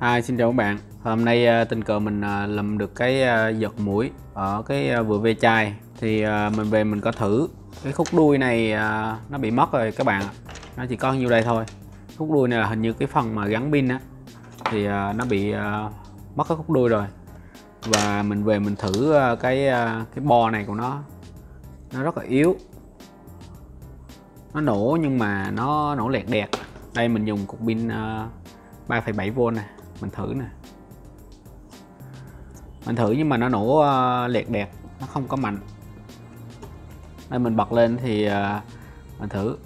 Hi, xin chào các bạn. Hôm nay ờ, tình cờ mình ờ, lầm làm được cái ờ, giật mũi ở cái vừa ve chai thì mình về mình có thử cái khúc đuôi này nó bị mất rồi các bạn. Nó chỉ có nhiêu đây thôi. Khúc đuôi này là hình như cái phần mà gắn pin á thì nó bị mất cái khúc đuôi rồi. Và mình về mình thử cái cái bo này của nó nó rất là yếu. Nó nổ nhưng mà nó nổ lẹt đẹt. Đây mình dùng cục pin 3,7V này mình thử nè. Mình thử nhưng mà nó nổ ờ, uh, liệt đẹp nó không có mạnh. Đây mình bật lên thì uh, mình thử.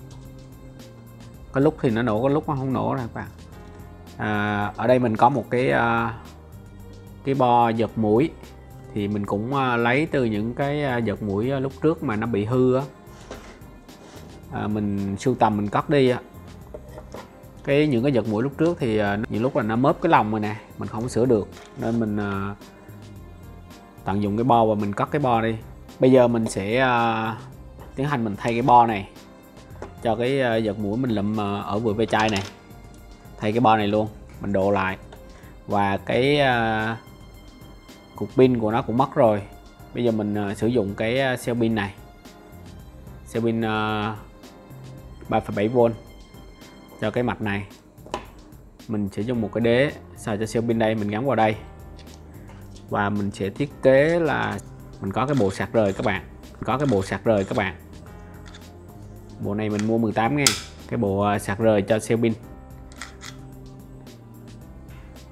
Có lúc thì nó nổ có lúc nó không nổ nè các bạn. À, ở đây mình có một cái uh, cái bo giật mũi. Thì mình cũng uh, lấy từ những cái uh, giật mũi uh, lúc trước mà nó bị hư á. Uh, mình sưu tầm mình cất đi á cái những cái giật mũi lúc trước thì à, nhiều những lúc là nó mớp cái lòng rồi nè mình không sửa được. Nên mình uh, tận dụng cái bo và mình cắt cái bo đi. Bây giờ mình sẽ uh, tiến hành mình thay cái bo này cho cái uh, giật mũi mình lụm uh, ở vừa ve chai này. Thay cái bo này luôn mình độ lại. Và cái uh, cục pin của nó cũng mất rồi. Bây giờ mình uh, sử dụng cái uh, cell pin này. Cell pin uh, 3,7V cho cái mặt này. Mình sẽ dùng một cái đế, sao cho siêu pin đây? Mình gắn vào đây. Và mình sẽ thiết kế là mình có cái bộ sạc rời các bạn. Có cái bộ sạc rời các bạn. Bộ này mình mua 18 ngàn, cái bộ à, sạc rời cho siêu pin.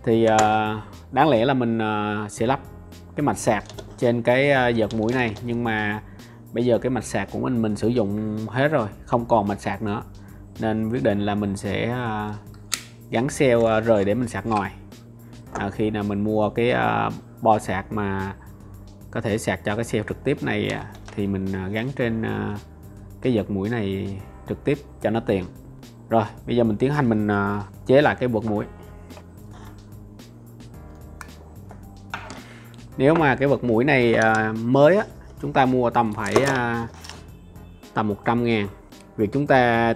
Thì à, đáng lẽ là mình à, sẽ lắp cái mạch sạc trên cái giật mũi này. Nhưng mà bây giờ cái mạch sạc của mình mình sử dụng hết rồi, không còn mạch sạc nữa nên quyết định là mình sẽ à, gắn cell à, rời để mình sạc ngoài. À, khi nào mình mua cái à, bo sạc mà có thể sạc cho cái cell trực tiếp này thì mình gắn trên cái giật mũi này trực tiếp cho nó tiện. Rồi bây giờ mình tiến hành mình chế lại cái vật mũi. Nếu mà cái vật mũi này mới á, chúng ta mua tầm phải tầm 100 ngàn. Việc chúng ta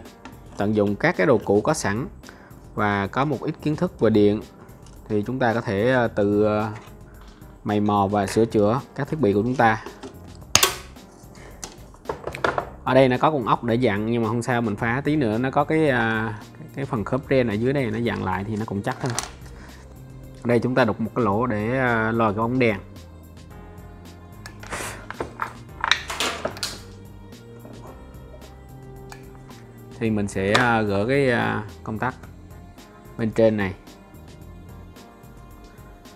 tận dụng các cái đồ cũ có sẵn và có một ít kiến thức về điện, thì chúng ta có thể ờ, tự ờ, mày mò và sửa chữa các thiết bị của chúng ta. Ở đây nó có con ốc để dặn, nhưng mà không sao, mình phá tí nữa nó có cái ờ, cái phần khớp ren ở dưới đây nó dặn lại thì nó cũng chắc hơn ở đây chúng ta đục một cái lỗ để lòi cái bóng đèn. Thì mình sẽ à, gỡ cái à, công tắc bên trên này.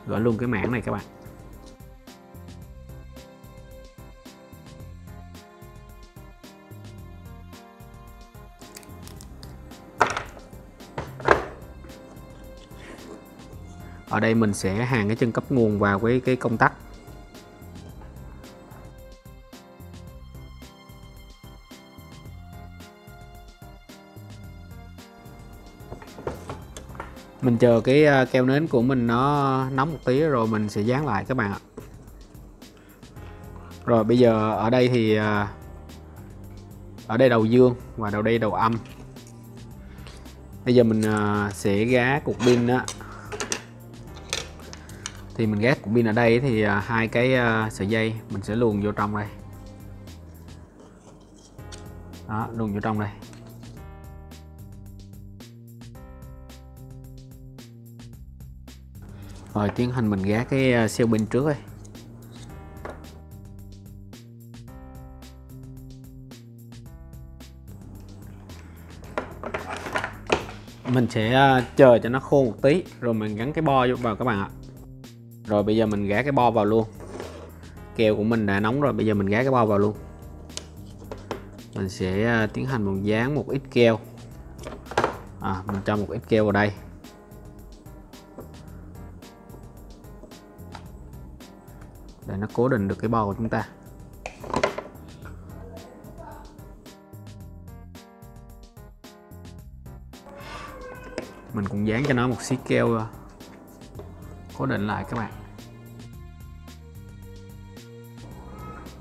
Gỡ luôn cái mảng này các bạn. Ở đây mình sẽ hàng cái chân cấp nguồn vào với cái công tắc. Mình chờ cái à, keo nến của mình nó nóng một tí rồi mình sẽ dán lại các bạn ạ. Rồi, bây giờ ở đây thì à, ở đây đầu dương và đầu đây đầu âm. Bây giờ mình à, sẽ gá cục pin á. Thì mình ghét cục pin ở đây thì hai cái sợi dây mình sẽ luồn vô trong đây. Đó, luồn vô trong đây. Rồi tiến hành mình gá cái ờ, siêu pin trước đây mình sẽ ờ, chờ cho nó khô một tí rồi mình gắn cái bo vào các bạn ạ. Rồi bây giờ mình gá cái bo vào luôn. Keo của mình đã nóng rồi bây giờ mình gá cái bo vào luôn. Mình sẽ ờ, tiến hành một dán một ít keo. À, mình cho một ít keo vào đây. Để nó cố định được cái bo của chúng ta. Mình cũng dán cho nó một xí keo ờ, cố định lại các bạn.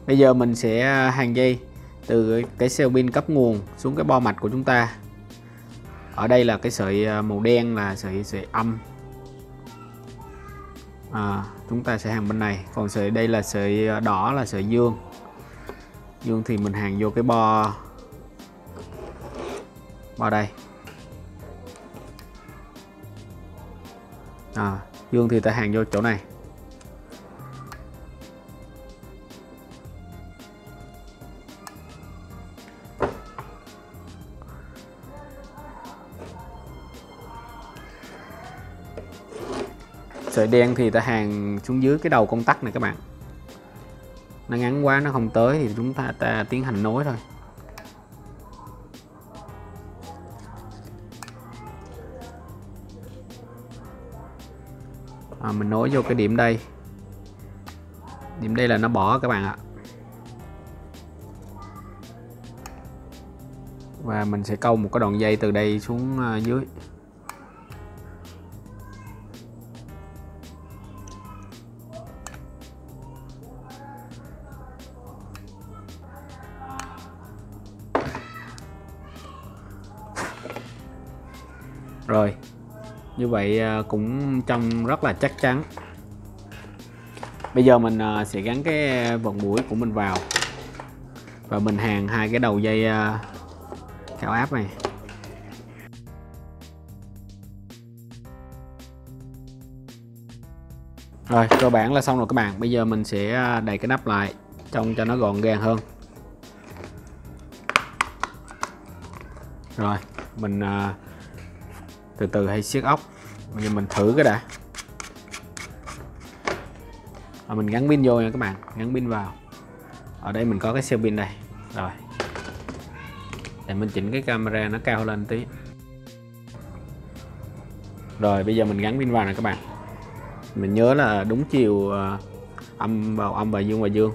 Bây giờ mình sẽ ờ, hàng dây từ cái cell pin cấp nguồn xuống cái bo mạch của chúng ta. Ở đây là cái sợi ờ, màu đen là sợi sợi âm à, chúng ta sẽ hàng bên này. Còn sợi đây là sợi à, đỏ là sợi dương. Dương thì mình hàng vô cái bo. Bo đây. À, dương thì ta hàng vô chỗ này. Sợi đen thì ta hàng xuống dưới cái đầu công tắc này các bạn. Nó ngắn quá nó không tới thì chúng ta ta tiến hành nối thôi. À, mình nối vô cái điểm đây. Điểm đây là nó bỏ các bạn ạ. Và mình sẽ câu một cái đoạn dây từ đây xuống à, dưới. Rồi, như vậy à, cũng trông rất là chắc chắn. Bây giờ mình à, sẽ gắn cái vòng mũi của mình vào. Và mình hàng hai cái đầu dây à, cao áp này. Rồi, cơ bản là xong rồi các bạn. Bây giờ mình sẽ đầy cái nắp lại, trông cho nó gọn gàng hơn. Rồi, mình từ từ hay siết ốc. Bây giờ mình thử cái đã. À, mình gắn pin vô nha các bạn. Gắn pin vào. Ở đây mình có cái siêu pin đây. Rồi. Để mình chỉnh cái camera nó cao lên tí. Rồi bây giờ mình gắn pin vào nè các bạn. Mình nhớ là đúng chiều à, âm vào âm và dương và dương.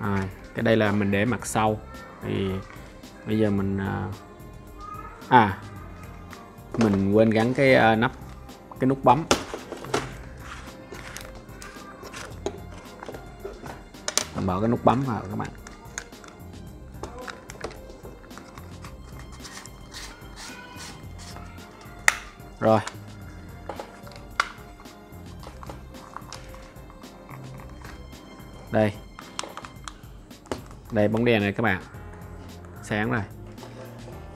À, cái đây là mình để mặt sau. Thì bây giờ mình à, à mình quên gắn cái uh, nắp cái nút bấm. Mình mở cái nút bấm vào các bạn. Rồi. Đây đây bóng đèn này các bạn. Sáng rồi.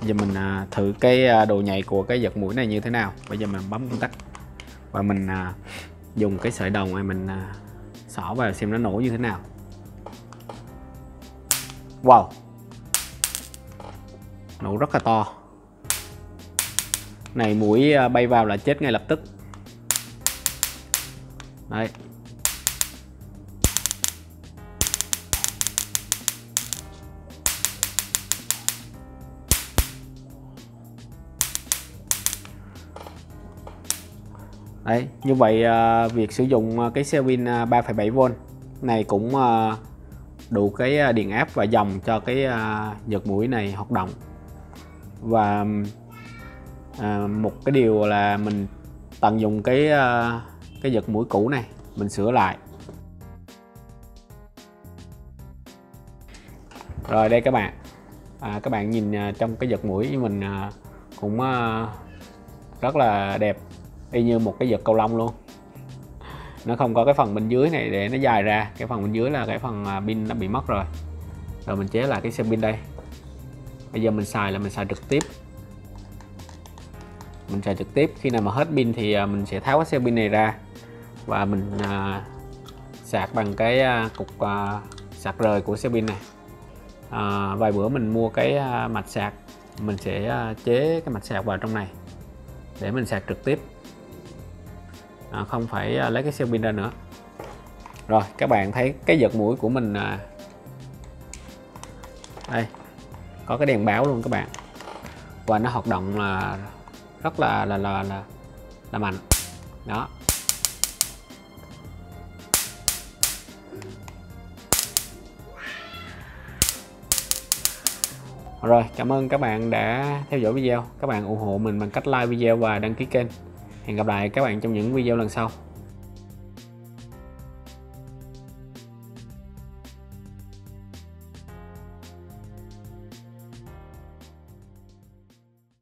Giờ mình à, thử cái à, độ nhạy của cái giật mũi này như thế nào. Bây giờ mình bấm công tắc. Và mình à, dùng cái sợi đồng này mình à, xỏ vào xem nó nổ như thế nào. Wow. Nổ rất là to. Này mũi à, bay vào là chết ngay lập tức. Đấy. Đấy, như vậy à, việc sử dụng à, cái xe pin à, 3,7V này cũng đủ cái điện áp và dòng cho cái giật mũi này hoạt động. Và một cái điều là mình tận dụng cái cái giật mũi cũ này mình sửa lại. Rồi đây các bạn. À, các bạn nhìn trong cái giật mũi mình cũng rất là đẹp y như một cái giật cầu lông luôn. Nó không có cái phần bên dưới này để nó dài ra. Cái phần bên dưới là cái phần à, pin nó bị mất rồi. Rồi mình chế lại cái xe pin đây. Bây giờ mình xài là mình xài trực tiếp. Mình xài trực tiếp. Khi nào mà hết pin thì à, mình sẽ tháo cái xe pin này ra. Và mình à, sạc bằng cái à, cục à, sạc rời của xe pin này. À, vài bữa mình mua cái à, mạch sạc. Mình sẽ à, chế cái mạch sạc vào trong này để mình sạc trực tiếp à, không phải à, lấy cái siêu pin ra nữa rồi các bạn thấy cái giật mũi của mình à, đây có cái đèn báo luôn các bạn và nó hoạt động là rất là là là là, là mạnh đó Rồi, cảm ơn các bạn đã theo dõi video. Các bạn ủng hộ mình bằng cách like video và đăng ký kênh. Hẹn gặp lại các bạn trong những video lần sau.